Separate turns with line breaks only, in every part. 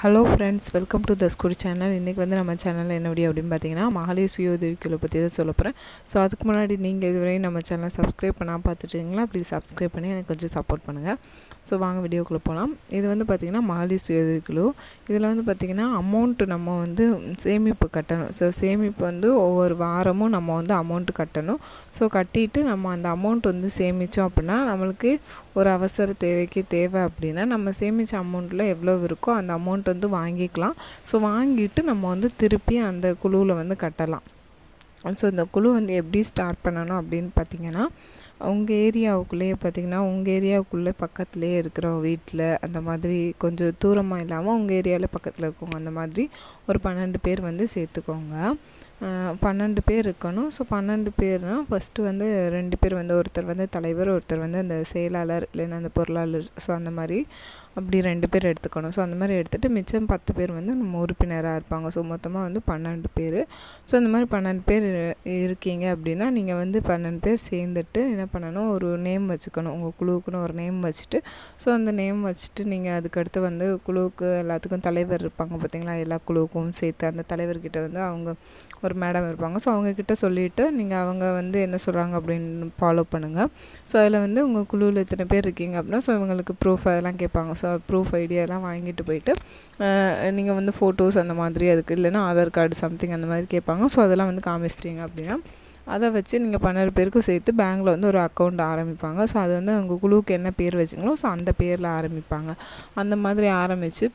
Hello friends welcome to the school channel இன்றைக்கி வந்து நம்ம சேனலில் என்ன வீடியோ அப்படின்னு பார்த்தீங்கன்னா மகளிர் சுய உதவிக்குழு பற்றி தான் சொல்ல போகிறேன் ஸோ அதுக்கு முன்னாடி நீங்கள் இதுவரையும் நம்ம சேனலை சப்ஸ்கிரைப் பண்ணால் பார்த்துட்டீங்களா ப்ளீஸ் சப்ஸ்கிரைப் பண்ணி எனக்கு கொஞ்சம் சப்போர்ட் பண்ணுங்கள் ஸோ வாங்க வீடியோக்குள்ளே போகலாம் இது வந்து பார்த்திங்கன்னா மாலி சுயதவிக்குழு இதில் வந்து பார்த்திங்கன்னா அமௌண்ட்டு நம்ம வந்து சேமிப்பு கட்டணும். ஸோ சேமிப்பு வந்து ஒவ்வொரு வாரமும் நம்ம வந்து அமௌண்ட்டு கட்டணும். ஸோ கட்டிட்டு நம்ம அந்த அமௌண்ட் வந்து சேமித்தோம் அப்படின்னா நம்மளுக்கு ஒரு அவசர தேவைக்கு தேவை அப்படின்னா நம்ம சேமித்த அமௌண்ட்டில் எவ்வளோ இருக்கோ அந்த அமௌண்ட் வந்து வாங்கிக்கலாம். ஸோ வாங்கிட்டு நம்ம வந்து திருப்பி அந்த குழுவில் வந்து கட்டலாம். ஸோ இந்த குழு வந்து எப்படி ஸ்டார்ட் பண்ணணும் அப்படின்னு பார்த்தீங்கன்னா உங்கள் ஏரியாவுக்குள்ளேயே பார்த்தீங்கன்னா உங்கள் ஏரியாவுக்குள்ளே பக்கத்துலேயே இருக்கிற வீட்டில் அந்த மாதிரி கொஞ்சம் தூரமாக இல்லாமல் உங்கள் ஏரியாவில் பக்கத்தில் இருக்கவங்க அந்த மாதிரி ஒரு பன்னெண்டு பேர் வந்து சேர்த்துக்கோங்க. பன்னெண்டு பேர் இருக்கணும். ஸோ பன்னெண்டு பேர்னால் ஃபஸ்ட்டு வந்து ரெண்டு பேர் வந்து ஒருத்தர் வந்து தலைவர் ஒருத்தர் வந்து அந்த செயலாளர் இல்லைன்னா அந்த பொருளாளர். ஸோ அந்த மாதிரி அப்படி ரெண்டு பேர் எடுத்துக்கணும். ஸோ அந்த மாதிரி எடுத்துகிட்டு மிச்சம் பத்து பேர் வந்து நம்ம உறுப்பினராக இருப்பாங்க. ஸோ மொத்தமாக வந்து பன்னெண்டு பேர். ஸோ அந்த மாதிரி பன்னெண்டு பேர் இருக்கீங்க அப்படின்னா நீங்கள் வந்து பன்னெண்டு பேர் சேர்ந்துட்டு என்ன பண்ணணும்? ஒரு நேம் வச்சுக்கணும். உங்கள் குழுவுக்குன்னு ஒரு நேம் வச்சுட்டு ஸோ அந்த நேம் வச்சுட்டு நீங்கள் அதுக்கடுத்து வந்து குழுவுக்கு எல்லாத்துக்கும் தலைவர் இருப்பாங்க பார்த்தீங்களா? எல்லா குழுவுக்கும் சேர்த்து அந்த தலைவர்கிட்ட வந்து அவங்க ஒரு மேடம் இருப்பாங்க. ஸோ அவங்கக்கிட்ட சொல்லிவிட்டு நீங்கள் அவங்க வந்து என்ன சொல்கிறாங்க அப்படின்னு ஃபாலோ பண்ணுங்கள் ஸோ அதில் வந்து உங்கள் குழுவில் இத்தனை பேர் இருக்கீங்க அப்படின்னா ஸோ இவங்களுக்கு ப்ரூஃப் அதெல்லாம் கேட்பாங்க. ஸோ ப்ரூஃப் ஐடியாலாம் வாங்கிட்டு போயிட்டு uh, நீங்கள் வந்து ஃபோட்டோஸ் அந்த மாதிரி அதுக்கு இல்லைன்னா ஆதார் கார்டு சம்திங் அந்த மாதிரி கேட்பாங்க. ஸோ அதெல்லாம் வந்து காமிச்சிட்டிங்க அப்படின்னா அதை வச்சு நீங்கள் பன்னெண்டு பேருக்கும் சேர்த்து பேங்க்கில் வந்து ஒரு அக்கௌண்ட் ஆரம்பிப்பாங்க. ஸோ அது வந்து அவங்க குழுவுக்கு என்ன பேர் வச்சுங்களோ ஸோ அந்த பேரில் ஆரம்பிப்பாங்க. அந்த மாதிரி ஆரம்பித்து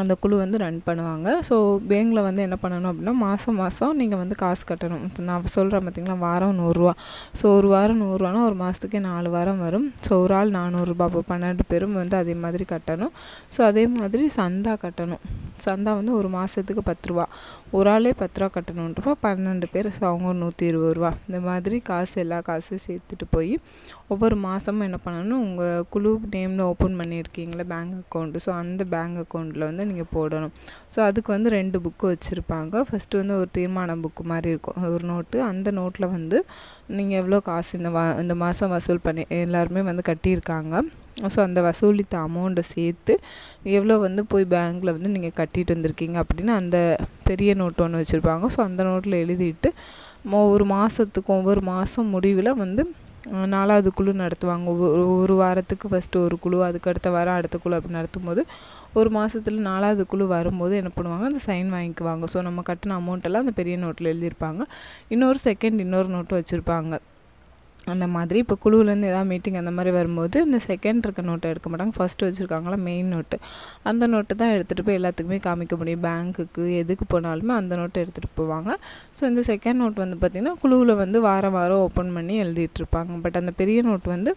அந்த குழு வந்து ரன் பண்ணுவாங்க. ஸோ பேங்கில் வந்து என்ன பண்ணணும் அப்படின்னா மாதம் மாதம் நீங்கள் வந்து காசு கட்டணும். நான் சொல்கிறேன் பார்த்திங்களா வாரம் நூறுரூவா ஸோ ஒரு வாரம் நூறுரூவானா ஒரு மாதத்துக்கே நாலு வாரம் வரும். ஸோ ஒரு ஆள் நானூறுரூபா அப்போ பன்னெண்டு பேரும் வந்து அதே மாதிரி கட்டணும். ஸோ அதே மாதிரி சந்தா கட்டணும். சந்தா வந்து ஒரு மாதத்துக்கு பத்து ரூபா. ஒரு ஆளே பத்து ரூபா கட்டணுன்றப்போ பன்னெண்டு பேர் ஸோ அவங்க நூற்றி இருபது ரூபா. இந்த மாதிரி காசு எல்லா காசும் சேர்த்துட்டு போய் ஒவ்வொரு மாதமும் என்ன பண்ணணும் உங்கள் குழு நேமில் ஓப்பன் பண்ணியிருக்கீங்களே பேங்க் அக்கௌண்ட்டு ஸோ அந்த பேங்க் அக்கௌண்ட்டில் வந்து நீங்கள் போடணும். ஸோ அதுக்கு வந்து ரெண்டு புக்கு வச்சுருப்பாங்க. ஃபஸ்ட்டு வந்து ஒரு தீர்மானம் புக்கு மாதிரி இருக்கும். ஒரு நோட்டு அந்த நோட்டில் வந்து நீங்கள் எவ்வளோ காசு இந்த வா இந்த மாதம் வசூல் பண்ணி எல்லாருமே வந்து கட்டியிருக்காங்க. ஸோ அந்த வசூலித்த அமௌண்ட்டை சேர்த்து எவ்வளோ வந்து போய் பேங்க்கில் வந்து நீங்கள் கட்டிட்டு வந்திருக்கீங்க அப்படின்னு அந்த பெரிய நோட்டு ஒன்று வச்சுருப்பாங்க. ஸோ அந்த நோட்டில் எழுதிட்டு ஒவ்வொரு மாதத்துக்கும் ஒவ்வொரு மாதம் முடிவில் வந்து நாலாவது குழு நடத்துவாங்க. ஒவ்வொரு ஒரு வாரத்துக்கு ஃபஸ்ட்டு ஒரு குழு அதுக்கு அடுத்த வாரம் அடுத்த குழு அப்படி நடத்தும் போது ஒரு மாதத்தில் நாலாவது குழு வரும்போது என்ன பண்ணுவாங்க? அந்த சைன் வாங்கிக்குவாங்க. ஸோ நம்ம கட்டின அமௌண்ட்டெல்லாம் அந்த பெரிய நோட்டில் எழுதியிருப்பாங்க. இன்னொரு செகண்ட் இன்னொரு நோட்டு வச்சுருப்பாங்க. அந்த மாதிரி. இப்போ குழுவிலேருந்து எதாவது மீட்டிங் அந்த மாதிரி வரும்போது இந்த செகண்ட் இருக்க நோட்டை எடுக்க மாட்டாங்க. ஃபஸ்ட்டு வச்சுருக்காங்களா? மெயின் நோட்டு அந்த நோட்டு தான் எடுத்துகிட்டு போய் எல்லாத்துக்குமே காமிக்க முடியும். பேங்க்குக்கு எதுக்கு போனாலுமே அந்த நோட்டை எடுத்துகிட்டு போவாங்க. ஸோ இந்த செகண்ட் நோட் வந்து பார்த்திங்கன்னா குழுவில் வந்து வாரம் வாரம் ஓப்பன் பண்ணி எழுதிட்டுருப்பாங்க பட் அந்த பெரிய நோட் வந்து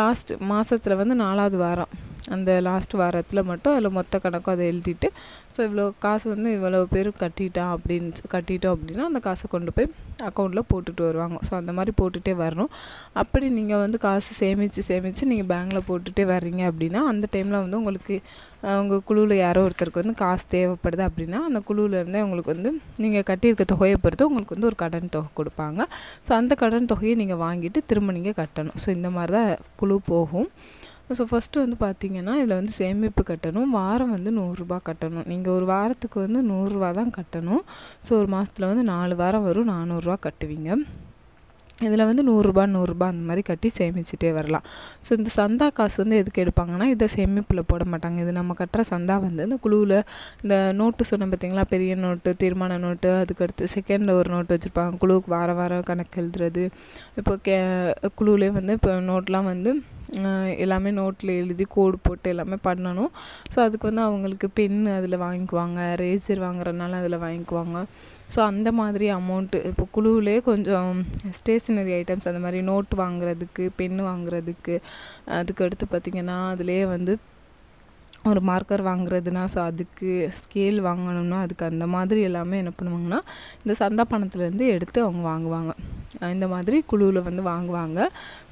லாஸ்ட் மாதத்தில் வந்து நாலாவது வாரம். அந்த லாஸ்ட் வாரத்தில் மட்டும் அதில் மொத்த கணக்கும் அதை எழுதிட்டு ஸோ இவ்வளோ காசு வந்து இவ்வளோ பேர் கட்டிட்டான் அப்படின்னு கட்டிட்டோம் அப்படின்னா அந்த காசை கொண்டு போய் அக்கௌண்ட்டில் போட்டுட்டு வருவாங்க. ஸோ அந்த மாதிரி போட்டுகிட்டே வரணும். அப்படி நீங்கள் வந்து காசு சேமித்து சேமித்து நீங்கள் பேங்க்கில் போட்டுகிட்டே வர்றீங்க அப்படின்னா அந்த டைமில் வந்து உங்களுக்கு உங்கள் குழுவில் யாரோ ஒருத்தருக்கு வந்து காசு தேவைப்படுது அப்படின்னா அந்த குழுவிலேருந்தே உங்களுக்கு வந்து நீங்கள் கட்டியிருக்க தொகையை பொறுத்து உங்களுக்கு வந்து ஒரு கடன் தொகை கொடுப்பாங்க. ஸோ அந்த கடன் தொகையை நீங்கள் வாங்கிட்டு திரும்ப நீங்கள் கட்டணும். ஸோ இந்த மாதிரி தான் குழு போகும். ஸோ ஃபஸ்ட்டு வந்து பார்த்திங்கன்னா இதில் வந்து சேமிப்பு கட்டணும். வாரம் வந்து நூறுரூபா கட்டணும். நீங்கள் ஒரு வாரத்துக்கு வந்து நூறுரூவா தான் கட்டணும். ஸோ ஒரு மாதத்தில் வந்து நாலு வாரம் வரும் நானூறுரூவா கட்டுவீங்க. இதில் வந்து நூறுரூபா நூறுரூபா அந்த மாதிரி கட்டி சேமிச்சுட்டே வரலாம். ஸோ இந்த சந்தா காசு வந்து எதுக்கு எடுப்பாங்கன்னா இதை சேமிப்பில் போட மாட்டாங்க. இது நம்ம கட்டுற சந்தா வந்து இந்த குழுவில் இந்த நோட்டு சொன்ன பார்த்திங்களா? பெரிய நோட்டு தீர்மான நோட்டு அதுக்கடுத்து செகண்டில் ஒரு நோட்டு வச்சுருப்பாங்க. குழுவுக்கு வார வாரம் கணக்கு எழுதுறது. இப்போ கே குழுவிலே வந்து இப்போ நோட்லாம் வந்து எல்லாமே நோட்டில் எழுதி கோடு போட்டு எல்லாமே பண்ணணும். ஸோ அதுக்கு வந்து அவங்களுக்கு பென் அதில் வாங்கிக்குவாங்க. ரேசர் வாங்குறதுனால அதில் வாங்கிக்குவாங்க. ஸோ அந்த மாதிரி அமௌண்ட்டு இப்போ குழுவிலே கொஞ்சம் ஸ்டேஷ்னரி ஐட்டம்ஸ் அந்த மாதிரி நோட் வாங்குறதுக்கு பென் வாங்குறதுக்கு அதுக்கு அடுத்து பார்த்திங்கன்னா அதிலே வந்து ஒரு மார்க்கர் வாங்குறதுனா ஸோ அதுக்கு ஸ்கேல் வாங்கணும்னா அதுக்கு அந்த மாதிரி எல்லாமே என்ன பண்ணுவாங்கன்னா இந்த சந்தா பணத்துலேருந்து எடுத்து அவங்க வாங்குவாங்க. இந்த மாதிரி குழுவில் வந்து வாங்குவாங்க.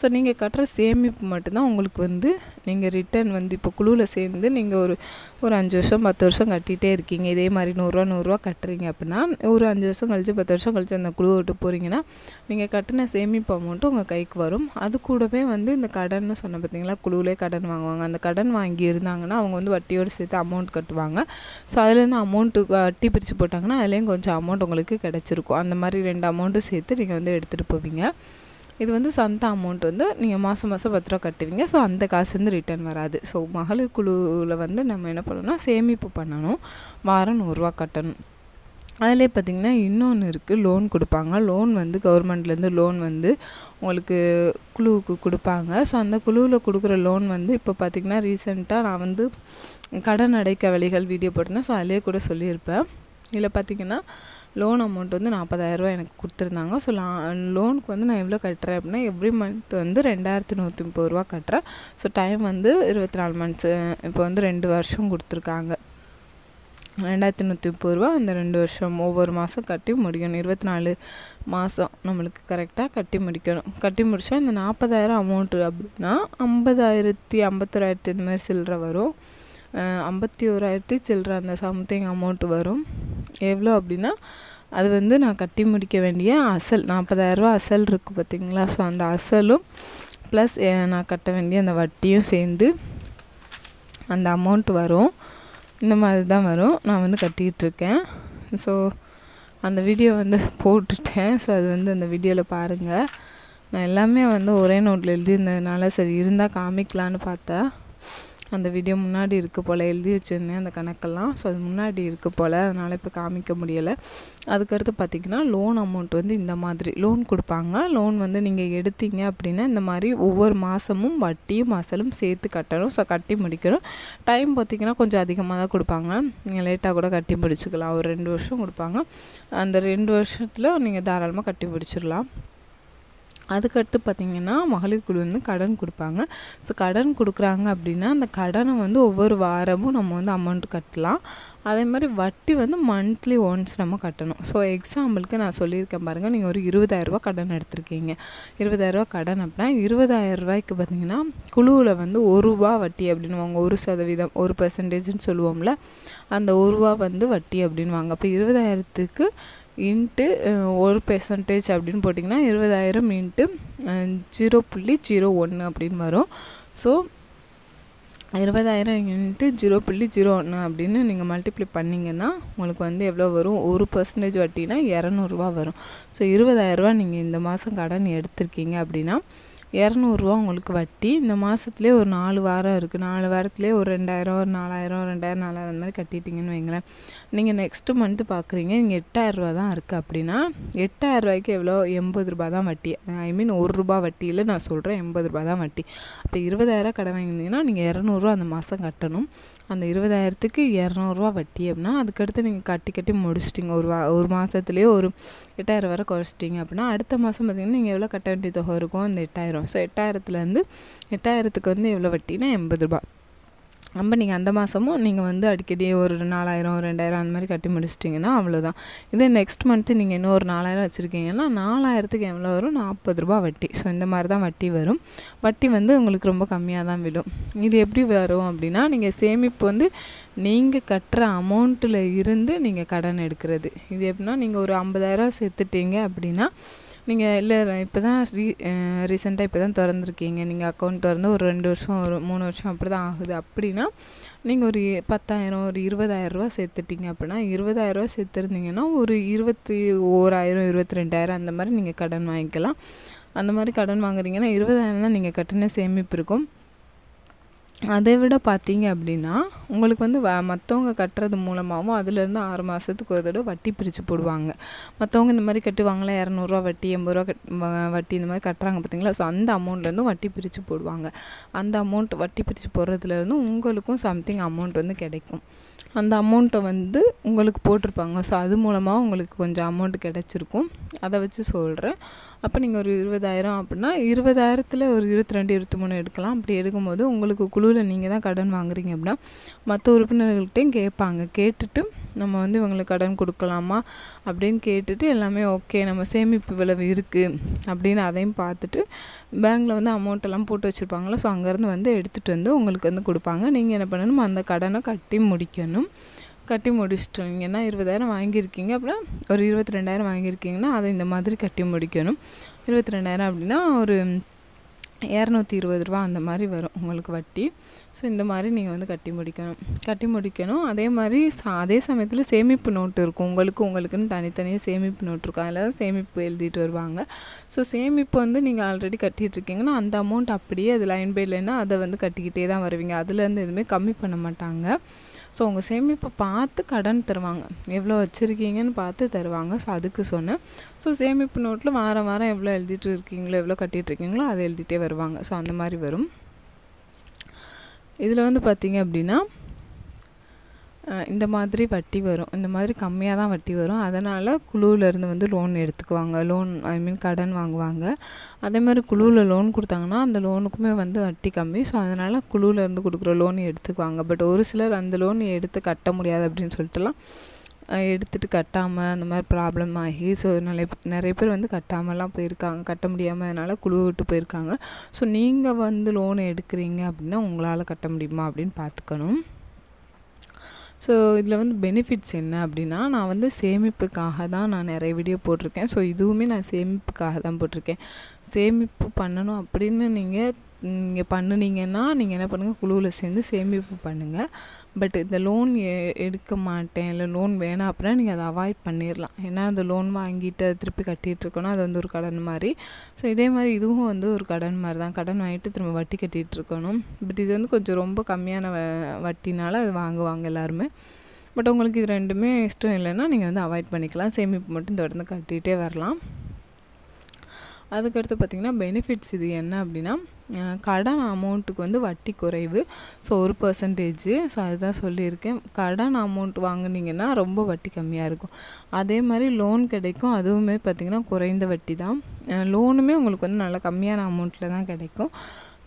ஸோ நீங்கள் கட்டுற சேமிப்பு மட்டும்தான் உங்களுக்கு வந்து நீங்கள் ரிட்டர்ன் வந்து இப்போ குழுவில் சேர்ந்து நீங்கள் ஒரு ஒரு அஞ்சு வருஷம் பத்து வருஷம் கட்டிகிட்டே இருக்கீங்க. இதே மாதிரி நூறுரூவா நூறுரூவா கட்டுறீங்க அப்படின்னா ஒரு அஞ்சு வருஷம் கழித்து பத்து வருஷம் கழித்து அந்த குழு விட்டு போகிறீங்கன்னா நீங்கள் கட்டின சேமிப்பு அமௌண்ட்டு உங்கள் கைக்கு வரும். அது கூடவே வந்து இந்த கடன்னு சொன்ன பார்த்தீங்களா குழுவிலே கடன் வாங்குவாங்க. அந்த கடன் வாங்கி இருந்தாங்கன்னா அவங்க வந்து வட்டியோடு சேர்த்து அமௌண்ட் கட்டுவாங்க. ஸோ அதுலேருந்து அமௌண்ட்டு வட்டி பிரித்து போட்டாங்கன்னா அதுலேயும் கொஞ்சம் அமௌண்ட் உங்களுக்கு கிடச்சிருக்கும். அந்த மாதிரி ரெண்டு அமௌண்ட்டும் சேர்த்து நீங்கள் வந்து எடுத்துகிட்டு போவீங்க. இது வந்து சொந்த அமௌண்ட் வந்து நீங்கள் மாதம் மாதம் பத்து ரூபா கட்டுவீங்க. ஸோ அந்த காசு வந்து ரிட்டர்ன் வராது. ஸோ மகளிர் குழுவில் வந்து நம்ம என்ன பண்ணணும்னா சேமிப்பு பண்ணணும். வாரம் நூறுரூவா கட்டணும். அதிலே பார்த்திங்கன்னா இன்னொன்று இருக்குது லோன் கொடுப்பாங்க. லோன் வந்து கவர்மெண்ட்லேருந்து லோன் வந்து உங்களுக்கு குழுவுக்கு கொடுப்பாங்க. ஸோ அந்த குழுவில் கொடுக்குற லோன் வந்து இப்போ பார்த்திங்கன்னா ரீசெண்டாக நான் வந்து கடன் அடைக்க வழிகள் வீடியோ போட்டிருந்தேன். ஸோ அதிலே கூட சொல்லியிருப்பேன். இதில் பார்த்திங்கன்னா லோன் அமௌண்ட் வந்து நாற்பதாயிரரூவா எனக்கு கொடுத்துருந்தாங்க. ஸோ லா லோனுக்கு வந்து நான் எவ்வளோ கட்டுறேன் அப்படின்னா எவ்ரி மந்த் வந்து ரெண்டாயிரத்து நூற்றி முப்பது ரூபா கட்டுறேன். ஸோ டைம் வந்து இருபத்தி நாலு மந்த்ஸு இப்போ வந்து ரெண்டு வருஷம் கொடுத்துருக்காங்க. ரெண்டாயிரத்தி நூற்றி முப்பது ரூபா அந்த ரெண்டு வருஷம் ஒவ்வொரு மாதம் கட்டி முடிக்கணும். இருபத்தி நாலு மாதம் நம்மளுக்கு கரெக்டாக கட்டி முடிக்கணும். கட்டி முடித்தா இந்த நாற்பதாயிரம் அமௌண்ட்டு அப்படின்னா ஐம்பதாயிரத்தி ஐம்பத்தோராயிரத்தி இந்த மாதிரி சில்லற வரும். ஐம்பத்தி ஓராயிரத்தி சில்லற அந்த சம்திங் அமௌண்ட் வரும். எவ்வளோ அப்படின்னா அது வந்து நான் கட்டி முடிக்க வேண்டிய அசல் நாற்பதாயிரரூவா அசல் இருக்குது பார்த்திங்களா? ஸோ அந்த அசலும் ப்ளஸ் நான் கட்ட வேண்டிய அந்த வட்டியும் சேர்ந்து அந்த அமௌண்ட் வரும். இந்த மாதிரி தான் வரும். நான் வந்து கட்டிகிட்ருக்கேன். ஸோ அந்த வீடியோ வந்து போட்டுட்டேன். ஸோ அது வந்து அந்த வீடியோவில் பாருங்கள் நான் எல்லாமே வந்து ஒரே நோட்டில் எழுதியிருந்ததுனால சரி இருந்தால் காமிக்கலான்னு பார்த்தேன் அந்த வீடியோ முன்னாடி இருக்க போல் எழுதி வச்சுருந்தேன் அந்த கணக்கெல்லாம். ஸோ அது முன்னாடி இருக்க போல் அதனால் இப்போ காமிக்க முடியலை. அதுக்கடுத்து பார்த்திங்கன்னா லோன் அமௌண்ட் வந்து இந்த மாதிரி லோன் கொடுப்பாங்க. லோன் வந்து நீங்கள் எடுத்தீங்க அப்படின்னா இந்த மாதிரி ஒவ்வொரு மாதமும் வட்டியும் அசலும் சேர்த்து கட்டணும். ஸோ கட்டி முடிக்கணும். டைம் பார்த்திங்கன்னா கொஞ்சம் அதிகமாக தான் கொடுப்பாங்க. நீங்கள் லேட்டாக கூட கட்டி முடிச்சுக்கலாம். ஒரு ரெண்டு வருஷம் கொடுப்பாங்க. அந்த ரெண்டு வருஷத்தில் நீங்கள் தாராளமாக கட்டி முடிச்சிடலாம். அதுக்கடுத்து பார்த்திங்கன்னா மகளிர் குழு வந்து கடன் கொடுப்பாங்க. ஸோ கடன் கொடுக்குறாங்க அப்படின்னா அந்த கடனை வந்து ஒவ்வொரு வாரமும் நம்ம வந்து அமௌண்ட் கட்டலாம். அதே மாதிரி வட்டி வந்து மந்த்லி ஒன்ஸ் நம்ம கட்டணும். ஸோ எக்ஸாம்பிளுக்கு நான் சொல்லியிருக்கேன் பாருங்கள் நீங்கள் ஒரு இருபதாயிரரூபா கடன் எடுத்திருக்கீங்க. இருபதாயிரரூபா கடன் அப்படின்னா இருபதாயிரரூபாய்க்கு ரூபாய்க்கு பார்த்தீங்கன்னா குழுவில் வந்து ஒரு ரூபா வட்டி அப்படின்னுவாங்க ஒரு சதவீதம் ஒரு பர்சன்டேஜ்னு சொல்லுவோம்ல. அந்த ஒரு ரூபா வந்து வட்டி அப்படின்வாங்க அப்போ இருபதாயிரத்துக்கு இன்ட்டு ஒரு பெர்சன்டேஜ் அப்படின்னு போட்டிங்கன்னா இருபதாயிரம் இன்ட்டு ஜீரோ புள்ளி ஜீரோ ஒன்று அப்படின்னு வரும். ஸோ இருபதாயிரம் இன்ட்டு ஜீரோ புள்ளி ஜீரோ ஒன்று அப்படின்னு நீங்கள் மல்டிப்ளை பண்ணிங்கன்னா உங்களுக்கு வந்து எவ்வளோ வரும்? ஒரு பர்சன்டேஜ் வட்டினா இரநூறுவா வரும். ஸோ இருபதாயிரரூவா நீங்கள் இந்த மாதம் கடன் எடுத்திருக்கீங்க அப்படின்னா இரநூறுவா உங்களுக்கு வட்டி. இந்த மாதத்துலேயே ஒரு நாலு வாரம் இருக்குது நாலு வாரத்துலேயே ஒரு ரெண்டாயிரம் ஒரு நாலாயிரம் ரெண்டாயிரம் நாலாயிரம் அந்த மாதிரி கட்டிட்டீங்கன்னு வைங்களேன். நீங்கள் நெக்ஸ்ட்டு மந்த்து பார்க்குறீங்க நீங்கள் எட்டாயிரரூவா தான் இருக்குது அப்படின்னா எட்டாயிரரூவாய்க்கு எவ்வளோ? எண்பது ரூபா தான் வட்டி. ஐ மீன் ஒரு ரூபா வட்டியில் நான் சொல்கிறேன் எண்பது ரூபா தான் வட்டி. அப்போ இருபதாயிரம் கடன் வாங்கியிருந்தீங்கன்னா நீங்கள் இரநூறுவா அந்த மாதம் கட்டணும். அந்த இருபதாயிரத்துக்கு இரநூறுவா வட்டி அப்படின்னா அதுக்கடுத்து நீங்கள் கட்டி கட்டி முடிச்சிட்டிங்க. ஒரு வா ஒரு மாதத்துலேயே ஒரு எட்டாயிரம் வரை குறைச்சிட்டிங்க அப்படின்னா அடுத்த மாதம் பார்த்திங்கன்னா நீங்கள் எவ்வளோ கட்ட வேண்டிய தொகை இருக்கும்? அந்த எட்டாயிரம். ஸோ எட்டாயிரத்துலேருந்து எட்டாயிரத்துக்கு வந்து எவ்வளோ வட்டினா எண்பது ரூபா நம்ம நீங்கள் அந்த மாதமும் நீங்கள் வந்து அடிக்கடி ஒரு நாலாயிரம் ரெண்டாயிரம் அந்த மாதிரி கட்டி முடிச்சிட்டிங்கன்னா அவ்வளோதான் இதே நெக்ஸ்ட் மந்த்து நீங்கள் இன்னும் ஒரு நாலாயிரம் வச்சுருக்கீங்கன்னா நாலாயிரத்துக்கு எவ்வளோ வரும்? நாற்பது ரூபா வட்டி. ஸோ இந்த மாதிரி தான் வட்டி வரும். வட்டி வந்து உங்களுக்கு ரொம்ப கம்மியாக தான் விடும். இது எப்படி வரும் அப்படின்னா நீங்கள் சேமிப்பு வந்து நீங்கள் கட்டுற அமௌண்ட்டில் இருந்து நீங்கள் கடன் எடுக்கிறது. இது எப்படின்னா நீங்கள் ஒரு ஐம்பதாயிரம் சேர்த்துட்டீங்க அப்படின்னா நீங்கள் இல்லை இப்போ தான் ரீ ரீசெண்டாக இப்போ தான் திறந்துருக்கீங்க. நீங்கள் அக்கௌண்ட் திறந்து ஒரு ரெண்டு வருஷம் ஒரு மூணு வருஷம் அப்படி தான் ஆகுது. அப்படின்னா நீங்கள் ஒரு பத்தாயிரம் ஒரு இருபதாயிரரூவா சேர்த்துட்டீங்க அப்படின்னா இருபதாயிரரூவா சேர்த்துருந்தீங்கன்னா ஒரு இருபத்தி ஓராயிரம் இருபத்தி ரெண்டாயிரம் அந்த மாதிரி நீங்கள் கடன் வாங்கிக்கலாம். அந்த மாதிரி கடன் வாங்குறீங்கன்னா இருபதாயிரம் தான் நீங்கள் கட்டின சேமிப்பு இருக்கும். அதை விட பார்த்தீங்க அப்படின்னா உங்களுக்கு வந்து வ மற்றவங்க கட்டுறது மூலமாகவும் அதுலேருந்து ஆறு மாதத்துக்கு ஒரு தடவை வட்டி பிரித்து போடுவாங்க. மற்றவங்க இந்த மாதிரி கட்டுவாங்களே? இரநூறுவா வட்டி எண்பது ரூபா கட் வட்டி இந்த மாதிரி கட்டுறாங்க பார்த்தீங்களா? ஸோ அந்த அமௌண்ட்லேருந்தும் வட்டி பிரித்து போடுவாங்க. அந்த அமௌண்ட் வட்டி பிரித்து போடுறதுலேருந்து உங்களுக்கும் சம்திங் அமௌண்ட் வந்து கிடைக்கும். அந்த அமௌண்ட்டை வந்து உங்களுக்கு போட்டிருப்பாங்க. ஸோ அது மூலமாக உங்களுக்கு கொஞ்சம் அமௌண்ட் கிடச்சிருக்கும். அதை வச்சு சொல்கிறேன் அப்போ நீங்கள் ஒரு இருபதாயிரம் அப்படின்னா இருபதாயிரத்தில் ஒரு இருபத்தி ரெண்டு இருபத்தி மூணு எடுக்கலாம். அப்படி எடுக்கும்போது உங்களுக்கு குழுவில் நீங்கள் தான் கடன் வாங்குறீங்க அப்படின்னா மற்ற உறுப்பினர்கள்ட்டையும் கேட்பாங்க. கேட்டுட்டு நம்ம வந்து இவங்களுக்கு கடன் கொடுக்கலாமா அப்படின்னு கேட்டுட்டு எல்லாமே ஓகே நம்ம சேமிப்பு இவ்வளவு இருக்குது அப்படின்னு அதையும் பார்த்துட்டு பேங்க்கில் வந்து அமௌண்ட் எல்லாம் போட்டு வச்சுருப்பாங்களோ? ஸோ அங்கேருந்து வந்து எடுத்துகிட்டு வந்து உங்களுக்கு வந்து கொடுப்பாங்க. நீங்கள் என்ன பண்ணணும் அந்த கடனை கட்டி முடிக்கணும். கட்டி முடிச்சிட்டீங்கன்னா இருபதாயிரம் வாங்கியிருக்கீங்க? அப்படின்னா ஒரு இருபத்தி ரெண்டாயிரம் வாங்கியிருக்கீங்கன்னா அதை இந்த மாதிரி கட்டி முடிக்கணும். இருபத்தி ரெண்டாயிரம் அப்படின்னா ஒரு இரநூத்தி இருபது ரூபா அந்த மாதிரி வரும் உங்களுக்கு வட்டி. ஸோ இந்த மாதிரி நீங்கள் வந்து கட்டி முடிக்கணும். கட்டி முடிக்கணும். அதே மாதிரி ச அதே சமயத்தில் சேமிப்பு நோட்டு இருக்கும். உங்களுக்கு உங்களுக்குன்னு தனித்தனியாக சேமிப்பு நோட்டு இருக்கும். அதில் தான் சேமிப்பு எழுதிட்டு வருவாங்க. ஸோ சேமிப்பு வந்து நீங்கள் ஆல்ரெடி கட்டிகிட்டு இருக்கீங்கன்னா அந்த அமௌண்ட் அப்படியே அது லைன் பை லைனாக அதை வந்து கட்டிக்கிட்டே தான் வருவீங்க. அதுலேருந்து எதுவுமே கம்மி பண்ண மாட்டாங்க. ஸோ உங்கள் சேமிப்பை பார்த்து கடன் தருவாங்க. எவ்வளோ வச்சுருக்கீங்கன்னு பார்த்து தருவாங்க. ஸோ அதுக்கு சொன்னேன். ஸோ சேமிப்பு நோட்டில் வாரம் வாரம் எவ்வளோ எழுதிட்டு இருக்கீங்களோ எவ்வளோ கட்டிகிட்டு இருக்கீங்களோ அதை எழுதிட்டே வருவாங்க. ஸோ அந்த மாதிரி வரும். இதில் வந்து பார்த்தீங்க அப்படின்னா இந்த மாதிரி வட்டி வரும். இந்த மாதிரி கம்மியாக தான் வட்டி வரும். அதனால் குழுவிலேருந்து வந்து லோன் எடுத்துக்குவாங்க. லோன் ஐ மீன் கடன் வாங்குவாங்க. அதே மாதிரி குழுவில் லோன் கொடுத்தாங்கன்னா அந்த லோனுக்குமே வந்து வட்டி கம்மி. ஸோ அதனால் குழுவிலேருந்து கொடுக்குற லோன் எடுத்துக்குவாங்க. பட் ஒரு சிலர் அந்த லோன் எடுத்து கட்ட முடியாது அப்படின்னு சொல்லிட்டுலாம் எடுத்துகிட்டு கட்டாமல் அந்த மாதிரி ப்ராப்ளம் ஆகி ஸோ நிறைய நிறைய பேர் வந்து கட்டாமலாம் போயிருக்காங்க. கட்ட முடியாமல் அதனால் குழு விட்டு போயிருக்காங்க. ஸோ நீங்கள் வந்து லோன் எடுக்கிறீங்க அப்படின்னா உங்களால் கட்ட முடியுமா அப்படின்னு பார்த்துக்கணும். ஸோ இதில் வந்து பெனிஃபிட்ஸ் என்ன அப்படின்னா நான் வந்து சேமிப்புக்காக தான் நான் நிறைய வீடியோ போட்டிருக்கேன். ஸோ இதுவுமே நான் சேமிப்புக்காக தான் போட்டிருக்கேன். சேமிப்பு பண்ணணும் அப்படின்னு நீங்கள் நீங்கள் பண்ணுனீங்கன்னா நீங்கள் என்ன பண்ணுங்கள் குழுவில் சேர்ந்து சேமிப்பு பண்ணுங்கள் பட் இந்த லோன் எடுக்க மாட்டேன். இல்லை லோன் வேணாம் அப்படின்னா நீங்கள் அதை அவாய்ட் பண்ணிடலாம் ஏன்னா அந்த லோன் வாங்கிட்டு அதை திருப்பி கட்டிகிட்டு அது வந்து ஒரு கடன் மாதிரி. ஸோ இதே மாதிரி இதுவும் வந்து ஒரு கடன் மாதிரி தான். கடன் வாங்கிட்டு திரும்ப வட்டி கட்டிகிட்டு இருக்கணும். பட் இது வந்து கொஞ்சம் ரொம்ப கம்மியான வ வட்டினால அது வாங்குவாங்க எல்லாருமே. பட் உங்களுக்கு இது ரெண்டுமே இஷ்டம் இல்லைன்னா நீங்கள் வந்து அவாய்ட் பண்ணிக்கலாம். சேமிப்பு மட்டும் தொடர்ந்து கட்டிகிட்டே வரலாம். அதுக்கடுத்து பார்த்திங்கன்னா பெனிஃபிட்ஸ் இது என்ன அப்படின்னா கடன் அமௌண்ட்டுக்கு வந்து வட்டி குறைவு. ஸோ ஒரு பர்சன்டேஜ் ஸோ அதுதான் சொல்லியிருக்கேன். கடன் அமௌண்ட் வாங்குனீங்கன்னா ரொம்ப வட்டி கம்மியாக இருக்கும். அதே மாதிரி லோன் கிடைக்கும். அதுவுமே பார்த்திங்கன்னா குறைந்த வட்டி தான் லோனுமே உங்களுக்கு வந்து நல்லா கம்மியான அமௌண்ட்டில் தான் கிடைக்கும்.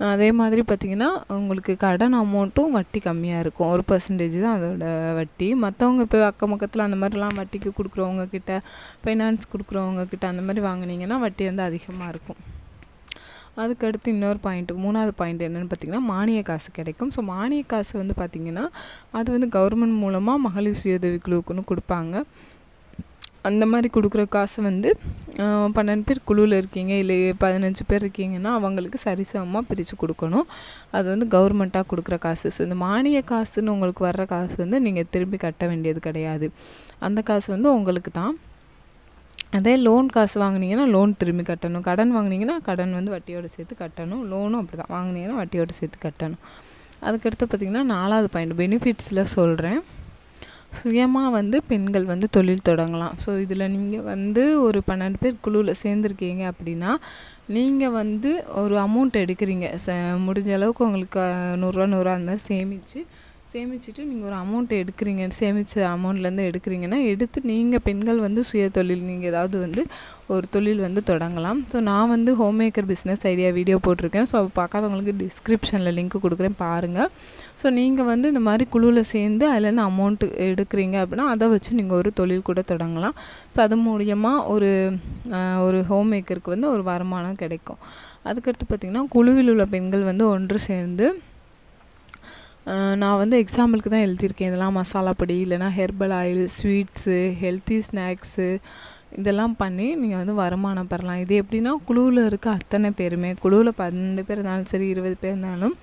அதே மாதிரி பார்த்திங்கன்னா உங்களுக்கு கடன் அமௌண்ட்டும் வட்டி கம்மியாக இருக்கும். ஒரு பர்சன்டேஜ் தான் அதோட வட்டி. மற்றவங்க இப்போ அக்கம் பக்கத்தில் அந்த மாதிரிலாம் வட்டிக்கு கொடுக்குறவங்க கிட்ட ஃபைனான்ஸ் கொடுக்குறவங்க கிட்ட அந்த மாதிரி வாங்கினீங்கன்னா வட்டி வந்து அதிகமாக இருக்கும். அதுக்கடுத்து இன்னொரு பாயிண்ட் மூணாவது பாயிண்ட் என்னென்னு பார்த்திங்கன்னா மானிய காசு கிடைக்கும். ஸோ மானிய காசு வந்து பார்த்திங்கன்னா அது வந்து கவர்மெண்ட் மூலமாக மகளிர் சுய உதவி குழுவுக்குன்னு கொடுப்பாங்க. அந்த மாதிரி கொடுக்குற காசு வந்து பன்னெண்டு பேர் குழுவில் இருக்கீங்க இல்லை பதினஞ்சு பேர் இருக்கீங்கன்னா அவங்களுக்கு சரிசமமாக பிரித்து கொடுக்கணும். அது வந்து கவர்மெண்ட்டாக கொடுக்குற காசு. ஸோ இந்த மானிய காசுன்னு உங்களுக்கு வர்ற காசு வந்து நீங்கள் திரும்பி கட்ட வேண்டியது கிடையாது. அந்த காசு வந்து உங்களுக்கு தான். அதே லோன் காசு வாங்கினீங்கன்னா லோன் திரும்பி கட்டணும். கடன் வாங்கினீங்கன்னா கடன் வந்து வட்டியோடு சேர்த்து கட்டணும். லோனும் அப்படி தான் வாங்கினீங்கன்னா வட்டியோடு சேர்த்து கட்டணும். அதுக்கடுத்து பார்த்திங்கன்னா நாலாவது பாயிண்ட் பெனிஃபிட்ஸில் சொல்கிறேன் சுயமாக வந்து பெண்கள் வந்து தொழில் தொடங்கலாம். ஸோ இதில் நீங்கள் வந்து ஒரு பன்னெண்டு பேர் குழுவில் சேர்ந்துருக்கீங்க அப்படின்னா நீங்கள் வந்து ஒரு அமௌண்ட் எடுக்கிறீங்க. ச முடிஞ்ச அளவுக்கு உங்களுக்கு நூறுரூவா நூறுரூவா அந்த மாதிரி சேமித்து சேமிச்சுட்டு நீங்கள் ஒரு அமௌண்ட் எடுக்கிறீங்க. சேமித்த அமௌண்ட்லேருந்து எடுக்கிறீங்கன்னா எடுத்து நீங்கள் பெண்கள் வந்து சுய தொழில் நீங்கள் ஏதாவது வந்து ஒரு தொழில் வந்து தொடங்கலாம். ஸோ நான் வந்து home maker business idea video போட்டிருக்கேன். ஸோ பார்க்காதவங்களுக்கு டிஸ்கிரிப்ஷனில் லிங்க் கொடுக்குறேன். பாருங்கள் ஸோ நீங்கள் வந்து இந்த மாதிரி குழுவில் சேர்ந்து அதுலேருந்து அமௌண்ட்டு எடுக்கிறீங்க அப்படின்னா அதை வச்சு நீங்கள் ஒரு தொழில் கூட தொடங்கலாம். ஸோ அது மூலியமாக ஒரு ஒரு ஹோம் மேக்கருக்கு வந்து ஒரு வருமானம் கிடைக்கும். அதுக்கடுத்து பார்த்திங்கன்னா குழுவில் உள்ள பெண்கள் வந்து ஒன்று சேர்ந்து நான் வந்து எக்ஸாம்பிளுக்கு தான் எழுதியிருக்கேன். இதெல்லாம் மசாலா பொடி இல்லைனா herbal oil sweets healthy snacks இதெல்லாம் பண்ணி நீங்கள் வந்து வருமானம் பெறலாம். இது எப்படின்னா குழுவில் இருக்க அத்தனை பேருமே குழுவில் பன்னெண்டு பேர் இருந்தாலும் சரி இருபது பேர் இருந்தாலும்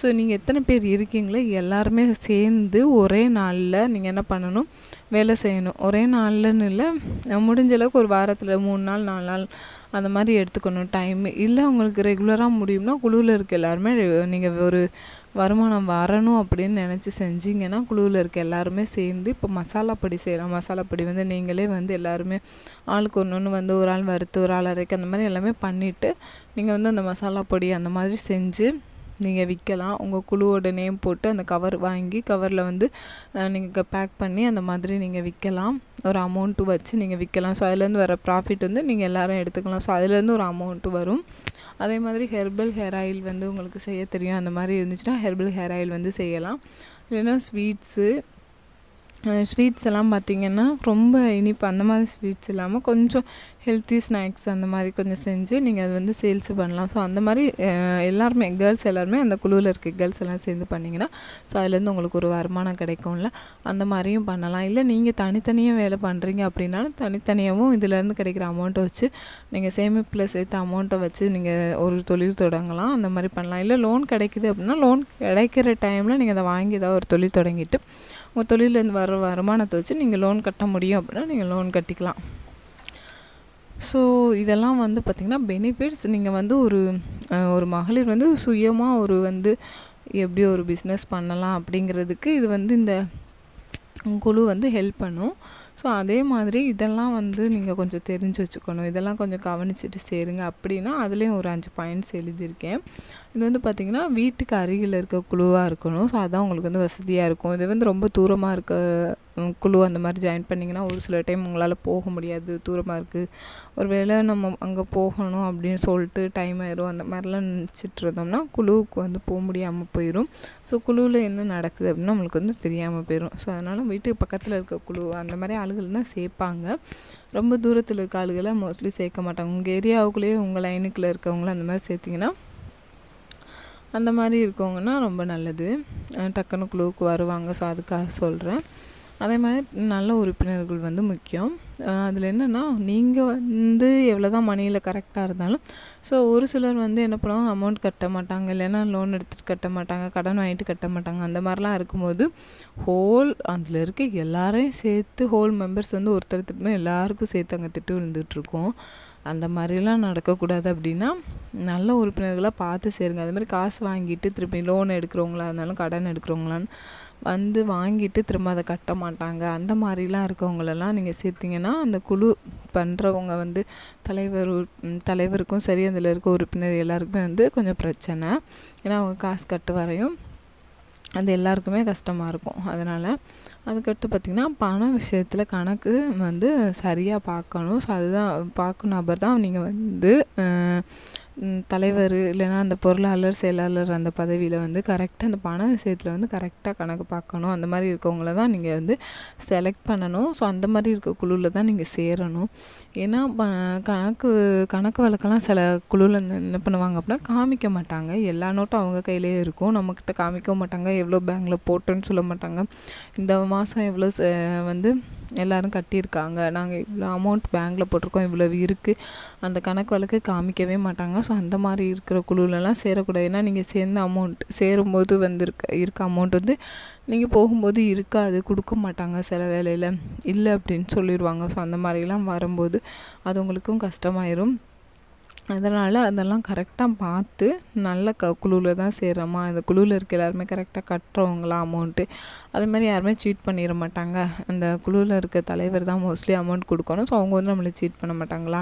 ஸோ நீங்கள் எத்தனை பேர் இருக்கீங்களோ எல்லாருமே சேர்ந்து ஒரே நாளில் நீங்கள் என்ன பண்ணணும்? வேலை செய்யணும். ஒரே நாள்லன்னு இல்லை முடிஞ்ச அளவுக்கு ஒரு வாரத்தில் மூணு நாள் நாலு நாள் அந்த மாதிரி எடுத்துக்கணும். டைம் இல்லை உங்களுக்கு ரெகுலராக முடியும்னா குழுவில் இருக்க எல்லாருமே நீங்கள் ஒரு வருமானம் வரணும் அப்படின்னு நினச்சி செஞ்சீங்கன்னா குழுவில் இருக்க எல்லாருமே சேர்ந்து இப்போ மசாலா பொடி செய்யலாம். மசாலா பொடி வந்து நீங்களே வந்து எல்லாருமே ஆளுக்கு ஒன்று ஒன்று வந்து ஒரு ஆள் வறுத்து ஒரு ஆள் அரைக்க அந்த மாதிரி எல்லாமே பண்ணிவிட்டு நீங்கள் வந்து அந்த மசாலா பொடி அந்த மாதிரி செஞ்சு நீங்கள் விற்கலாம் உங்கள் குழுவோட நேம் போட்டு அந்த கவர் வாங்கி கவரில் வந்து நீங்கள் பேக் பண்ணி அந்த மாதிரி நீங்கள் விற்கலாம் ஒரு அமௌண்ட்டு வச்சு நீங்கள் விற்கலாம் ஸோ அதுலேருந்து வர ப்ராஃபிட் வந்து நீங்கள் எல்லோரும் எடுத்துக்கலாம். ஸோ அதுலேருந்து ஒரு அமௌண்ட்டு வரும். அதே மாதிரி ஹெர்பல் ஹேர் ஆயில் வந்து உங்களுக்கு செய்ய தெரியும். அந்த மாதிரி இருந்துச்சுன்னா ஹெர்பல் ஹேர் ஆயில் வந்து செய்யலாம். இல்லைன்னா ஸ்வீட்ஸு ஸ்வீட்ஸ் எல்லாம் பார்த்திங்கன்னா ரொம்ப இனிப்பு அந்த மாதிரி ஸ்வீட்ஸ் இல்லாமல் கொஞ்சம் ஹெல்த்தி ஸ்நாக்ஸ் அந்த மாதிரி கொஞ்சம் செஞ்சு நீங்கள் அது வந்து சேல்ஸ் பண்ணலாம். ஸோ அந்த மாதிரி எல்லாருமே கேர்ள்ஸ் எல்லாருமே அந்த குழுவில் இருக்க கேர்ள்ஸ் எல்லாம் சேர்ந்து பண்ணிங்கன்னா ஸோ அதுலேருந்து உங்களுக்கு ஒரு வருமானம் கிடைக்கும்ல. அந்த மாதிரியும் பண்ணலாம். இல்லை நீங்கள் தனித்தனியாக வேலை பண்ணுறீங்க அப்படின்னாலும் தனித்தனியாகவும் இதுலேருந்து கிடைக்கிற அமௌண்ட்டை வச்சு நீங்கள் சேமிப்பில் சேர்த்த அமௌண்ட்டை வச்சு நீங்கள் ஒரு தொழில் தொடங்கலாம். அந்த மாதிரி பண்ணலாம். இல்லை லோன் கிடைக்குது அப்படின்னா லோன் கிடைக்கிற டைமில் நீங்கள் அதை வாங்கி ஏதாவது ஒரு தொழில் தொடங்கிட்டு உங்கள் தொழிலேருந்து வர வருமானத்தை வச்சு நீங்கள் லோன் கட்ட முடியும் அப்படின்னா நீங்கள் லோன் கட்டிக்கலாம். ஸோ இதெல்லாம் வந்து பார்த்திங்கன்னா பெனிஃபிட்ஸ் நீங்கள் வந்து ஒரு ஒரு மகளிர் வந்து சுயமாக ஒரு வந்து எப்படி ஒரு பிஸ்னஸ் பண்ணலாம் அப்படிங்கிறதுக்கு இது வந்து இந்த குழு வந்து ஹெல்ப் பண்ணும். ஸோ அதே மாதிரி இதெல்லாம் வந்து நீங்கள் கொஞ்சம் தெரிஞ்சு வச்சுக்கணும். இதெல்லாம் கொஞ்சம் கவனிச்சுட்டு சேருங்க. அப்படின்னா அதுலேயும் ஒரு அஞ்சு பாயிண்ட்ஸ் எழுதியிருக்கேன். இது வந்து பார்த்திங்கன்னா வீட்டுக்கு அருகில் இருக்க குழுவாக இருக்கணும். ஸோ அதான் உங்களுக்கு வந்து வசதியாக இருக்கும். இது வந்து ரொம்ப தூரமாக இருக்க குழு அந்த மாதிரி ஜாயின் பண்ணிங்கன்னா ஒரு சில டைம் உங்களால் போக முடியாது தூரமாக இருக்குது ஒரு வேளை நம்ம அங்கே போகணும் அப்படின்னு சொல்லிட்டு டைம் ஆயிரும். அந்த மாதிரிலாம் நினச்சிட்டு இருந்தோம்னா குழுவுக்கு வந்து போக முடியாமல் போயிடும் ஸோ குழுவில் என்ன நடக்குது அப்படின்னு நம்மளுக்கு வந்து தெரியாமல் போயிடும் ஸோ அதனால் வீட்டுக்கு பக்கத்தில் இருக்க குழு அந்த மாதிரி ஆளுகள் தான் சேர்ப்பாங்க. ரொம்ப தூரத்தில் இருக்க ஆளுகளை மோஸ்ட்லி சேர்க்க மாட்டாங்க. உங்கள் ஏரியாவுக்குள்ளேயே உங்கள் லைனுக்குள்ளே இருக்கவங்கள அந்த மாதிரி சேர்த்திங்கன்னா அந்த மாதிரி இருக்கவங்கன்னா ரொம்ப நல்லது. டக்குன்னு குழுவுக்கு வருவாங்க. ஸோ அதுக்காக சொல்கிறேன் அதே மாதிரி நல்ல உறுப்பினர்கள் வந்து முக்கியம். அதில் என்னென்னா நீங்கள் வந்து எவ்வளோ தான் மணியில் கரெக்டாக இருந்தாலும் ஸோ ஒரு சிலர் வந்து என்ன பண்ணுவாங்க அமௌண்ட் கட்ட மாட்டாங்க இல்லைன்னா லோன் எடுத்துகிட்டு கட்ட மாட்டாங்க கடன் வாங்கிட்டு கட்ட மாட்டாங்க அந்த மாதிரிலாம் இருக்கும்போது ஹோல் அதில் இருக்க எல்லாரையும் சேர்த்து ஹோல் மெம்பர்ஸ் வந்து ஒருத்தர் திட்டணும் எல்லாருக்கும் சேர்த்து அங்கே திட்டு விழுந்துட்டுருக்கோம் அந்த மாதிரிலாம் நடக்கக்கூடாது அப்படின்னா நல்ல உறுப்பினர்களாக பார்த்து சேருங்க. அதே மாதிரி காசு வாங்கிட்டு திருப்பி லோன் எடுக்கிறவங்களா இருந்தாலும் கடன் எடுக்கிறவங்களான்னு வந்து வாங்கிட்டு திரும்ப அதை கட்ட மாட்டாங்க. அந்த மாதிரிலாம் இருக்கவங்களெல்லாம் நீங்கள் சேர்த்திங்கன்னா அந்த குழு பண்ணுறவங்க வந்து தலைவர் தலைவருக்கும் சரி அதில் இருக்க உறுப்பினர் எல்லாருக்குமே வந்து கொஞ்சம் பிரச்சனை. ஏன்னா அவங்க காசு கட்டு வரையும் அது எல்லாருக்குமே கஷ்டமாக இருக்கும். அதனால் அதுக்கடுத்து பார்த்திங்கன்னா பணம் விஷயத்தில் கணக்கு வந்து சரியாக பார்க்கணும். ஸோ அதுதான் பார்க்கும் நபர் தான் நீங்கள் வந்து தலைவர் இல்லைன்னா அந்த பொருளாளர் செயலாளர் அந்த பதவியில் வந்து கரெக்டாக அந்த பண விஷயத்தில் வந்து கரெக்டாக கணக்கு பார்க்கணும். அந்த மாதிரி இருக்கவங்கள தான் நீங்கள் வந்து செலக்ட் பண்ணணும். ஸோ அந்த மாதிரி இருக்க குழுவில் தான் நீங்கள் சேரணும். ஏன்னா கணக்கு கணக்கு வழக்கெல்லாம் சில குழுவில் என்ன பண்ணுவாங்க அப்படின்னா காமிக்க மாட்டாங்க. எல்லா நோட்டும் அவங்க கையிலே இருக்கும். நம்மக்கிட்ட காமிக்கவும் மாட்டாங்க. எவ்வளோ பேங்கில் போட்டோன்னு சொல்ல மாட்டாங்க. இந்த மாதம் எவ்வளோ வந்து எல்லோரும் கட்டியிருக்காங்க. நாங்கள் இவ்வளோ அமௌண்ட் பேங்க்கில் போட்டிருக்கோம். இவ்வளோ இருக்குது அந்த கணக்கு வழக்கு காமிக்கவே மாட்டாங்க. ஸோ அந்த மாதிரி இருக்கிற குழுவிலலாம் சேரக்கூடாது. ஏன்னா நீங்கள் சேர்ந்த அமௌண்ட் சேரும்போது வந்துருக்க இருக்க அமௌண்ட் வந்து நீங்கள் போகும்போது இருக்காது. கொடுக்க மாட்டாங்க சில வேலையில். இல்லை அப்படின்னு சொல்லிடுவாங்க ஸோ அந்த மாதிரிலாம் வரும்போது அது உங்களுக்கும் கஷ்டமாயிரும். அதனால் அதெல்லாம் கரெக்டாக பார்த்து நல்ல க குழுவில் தான் சேர்கிறோமா அந்த குழுவில் இருக்க எல்லாருமே கரெக்டாக கட்டுறவங்களா அமௌண்ட்டு அது மாதிரி யாருமே சீட் பண்ணிட மாட்டாங்க. அந்த குழுவில் இருக்க தலைவர் தான் மோஸ்ட்லி அமௌண்ட் கொடுக்கணும். ஸோ அவங்க வந்து நம்மளை சீட் பண்ண மாட்டாங்களா?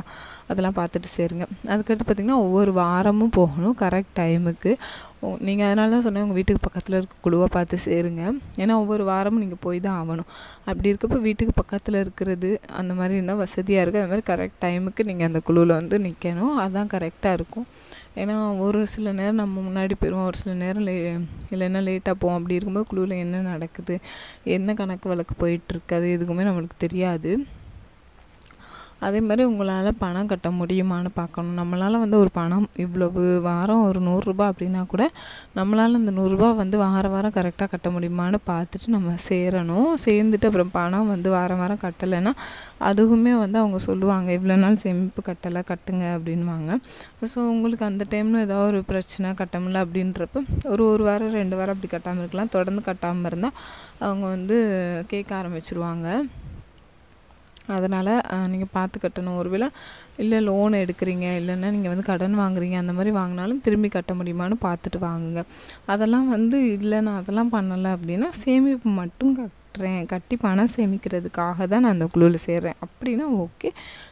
அதெல்லாம் பார்த்துட்டு சேருங்க. அதுக்கடுத்து பார்த்திங்கன்னா ஒவ்வொரு வாரமும் போகணும். கரெக்ட் டைமுக்கு நீங்கள் அதனால தான் சொன்னேன் உங்கள் வீட்டுக்கு பக்கத்தில் இருக்க குழுவாக பார்த்து சேருங்க. ஏன்னா ஒவ்வொரு வாரமும் நீங்கள் போய் தான் ஆகணும். அப்படி இருக்கப்போ வீட்டுக்கு பக்கத்தில் இருக்கிறது அந்த மாதிரி இருந்தால் வசதியாக இருக்குது அது மாதிரி கரெக்ட் டைமுக்கு நீங்கள் அந்த குழுவில் வந்து நிற்கணும் அதுதான் கரெக்டாக இருக்கும். ஏன்னா ஒரு சில நேரம் நம்ம முன்னாடி போயிடுவோம் ஒரு சில நேரம் லே இல்லைன்னா லேட்டாக போவோம். அப்படி இருக்கும்போது குழுவில் என்ன நடக்குது? என்ன கணக்கு வழக்கு போயிட்டுருக்கு அது எதுக்குமே நம்மளுக்கு தெரியாது. அதே மாதிரி உங்களால் பணம் கட்ட முடியுமான்னு பார்க்கணும். நம்மளால் வந்து ஒரு பணம் இவ்வளவு வாரம் ஒரு நூறுரூபா அப்படின்னா கூட நம்மளால் அந்த நூறுரூபா வந்து வார வாரம் கரெக்டாக கட்ட முடியுமான்னு பார்த்துட்டு நம்ம சேரணும். சேர்ந்துட்டு அப்புறம் பணம் வந்து வாரம் வாரம் கட்டலைன்னா அதுவுமே வந்து அவங்க சொல்லுவாங்க இவ்வளோ நாள் சேமிப்பு கட்டலை கட்டுங்க அப்படின்வாங்க ஸோ உங்களுக்கு அந்த டைமில் ஏதாவது ஒரு பிரச்சனை கட்ட முடியல அப்படின்றப்ப ஒரு ஒரு வாரம் ரெண்டு வாரம் அப்படி கட்டாமல் இருக்கலாம். தொடர்ந்து கட்டாமல் இருந்தால் அவங்க வந்து கேட்க ஆரம்பிச்சிருவாங்க. அதனால் நீங்கள் பார்த்து கட்டணும் ஒருவேளை இல்லை லோன் எடுக்கிறீங்க இல்லைன்னா நீங்கள் வந்து கடன் வாங்குறீங்க அந்த மாதிரி வாங்கினாலும் திரும்பி கட்ட முடியுமான்னு பார்த்துட்டு வாங்குங்க. அதெல்லாம் வந்து இல்லை நான் அதெல்லாம் பண்ணலை அப்படின்னா சேமிப்பு மட்டும் கட்டுறேன். கட்டி பணம் சேமிக்கிறதுக்காக தான் நான் அந்த குழுவில் சேர்றேன். அப்படின்னா ஓகே.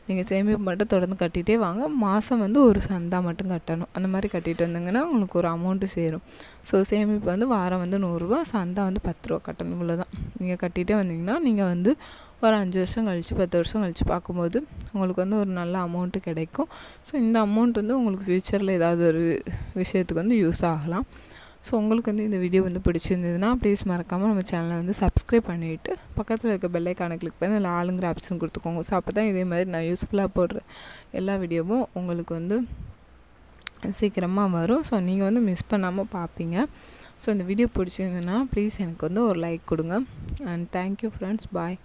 நீங்கள் சேமிப்பு மட்டும் தொடர்ந்து கட்டிகிட்டே வாங்க. மாதம் வந்து ஒரு சந்தா மட்டும் கட்டணும். அந்த மாதிரி கட்டிட்டு வந்தீங்கன்னா உங்களுக்கு ஒரு அமௌண்ட்டு சேரும். ஸோ சேமிப்பு வந்து வாரம் வந்து நூறுரூவா சந்தா வந்து பத்து ரூபா கட்டணும். இவ்வளோதான் நீங்கள் கட்டிகிட்டே வந்தீங்கன்னா நீங்கள் வந்து ஒரு அஞ்சு வருஷம் கழித்து பத்து வருஷம் கழித்து பார்க்கும்போது உங்களுக்கு வந்து ஒரு நல்ல அமௌண்ட்டு கிடைக்கும். ஸோ இந்த அமௌண்ட் வந்து உங்களுக்கு ஃப்யூச்சரில் ஏதாவது ஒரு விஷயத்துக்கு வந்து யூஸ் ஆகலாம். ஸோ உங்களுக்கு வந்து இந்த வீடியோ வந்து பிடிச்சிருந்ததுன்னா ப்ளீஸ் மறக்காமல் நம்ம சேனலை வந்து சப்ஸ்கிரைப் பண்ணிவிட்டு பக்கத்தில் இருக்க பெல்லைக்கானை கிளிக் பண்ணி அதில் ஆளுங்கிற ஆப்ஷன் கொடுத்துக்கோங்க. ஸோ அப்போ தான் இதே மாதிரி நான் யூஸ்ஃபுல்லாக போடுற எல்லா வீடியோவும் உங்களுக்கு வந்து சீக்கிரமாக வரும். ஸோ நீங்கள் வந்து மிஸ் பண்ணாமல் பார்ப்பீங்க. ஸோ இந்த வீடியோ பிடிச்சிருந்ததுன்னா ப்ளீஸ் எனக்கு வந்து ஒரு லைக் கொடுங்க. And thank you friends bye